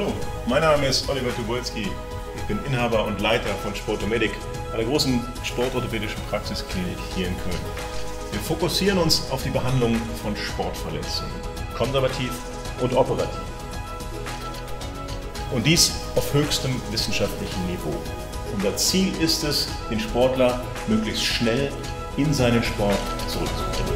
Hallo, mein Name ist Oliver Tubolski. Ich bin Inhaber und Leiter von Sportomedic, einer großen sportorthopädischen Praxisklinik hier in Köln. Wir fokussieren uns auf die Behandlung von Sportverletzungen, konservativ und operativ. Und dies auf höchstem wissenschaftlichen Niveau. Unser Ziel ist es, den Sportler möglichst schnell in seinen Sport zurückzubringen.